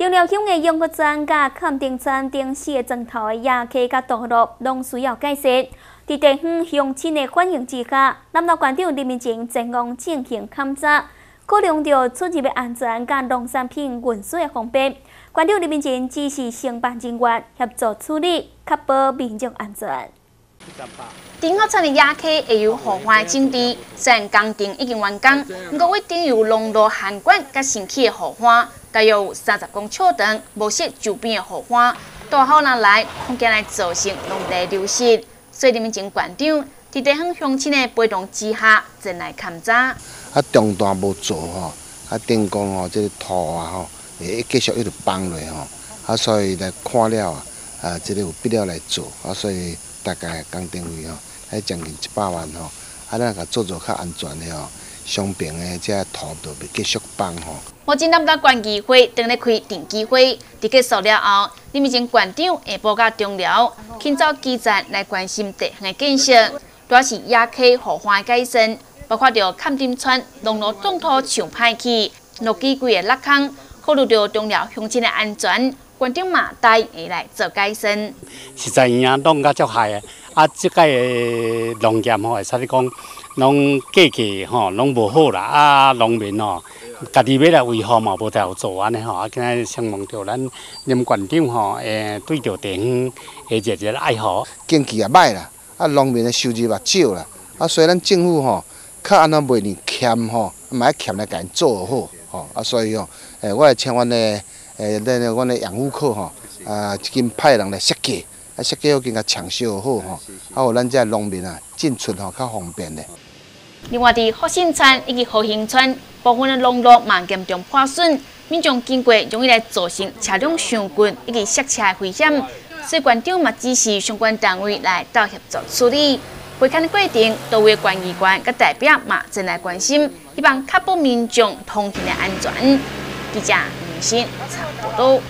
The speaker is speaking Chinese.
中疗乡的养护站、甲垦丁站、顶市的砖头的夜溪、甲道路，拢需要改善。伫地方乡亲的欢迎之下，南投县长林明前前往进行勘查，考量到出入的安全、甲农产品运输的方便，县长林明前指示承办人员协助处理，确保民众安全。顶好村的野溪会有荷花种地，虽然工程已经完工，不过为顶有农路涵管甲新起的荷花，大约有三十公尺长，无适周边的荷花，大雨人来，恐惊来造成农地流失。所以，你们前馆长伫地方乡亲的陪同之下，前来勘查。啊，中段无做吼，啊，顶工吼，这个土啊吼，会继续一直放落吼，啊，所以来看了啊，啊，这个有必要来做，啊，所以大概工程费吼。还将近一百万吼，啊，咱甲做做较安全的吼，商平的这土都袂继续放吼。目前咱们关机会正在开定机会，伫结束了后，你们前馆长下晡甲中了，请早基站来关心地方的建设，主要是野溪河花改善，包括着坎丁村农路种土上歹去，落几几的落坑，考虑到中了乡亲的安全。关长嘛，答应会来做改善。实在影弄甲足害的，啊，即个农业吼，会使你讲，拢价格吼，拢无好啦。啊，农民吼，家己要来维护嘛，无太好做安尼吼。啊，今日希望着咱林馆长吼，诶，对着地方诶热热爱好。经济也歹啦，啊，农民的收入也少啦。啊，所以咱政府吼，较安怎袂呢欠吼，嘛要欠来甲因做好吼。啊，所以吼，诶，我会请阮的。诶，咱阮的养护科吼，啊，经派人来设计，啊，设计好经甲抢修好吼，啊，互咱这农民啊进出吼较方便的。另外，伫福兴村以及和兴村部分的农路嘛严重破损，民众经过容易来造成车辆相滚以及塞车的危险。所以，县长嘛指示相关单位来到协助处理。会看的过程，多位关议员甲代表嘛正来关心，希望确保民众通行的安全。记者。行差不多。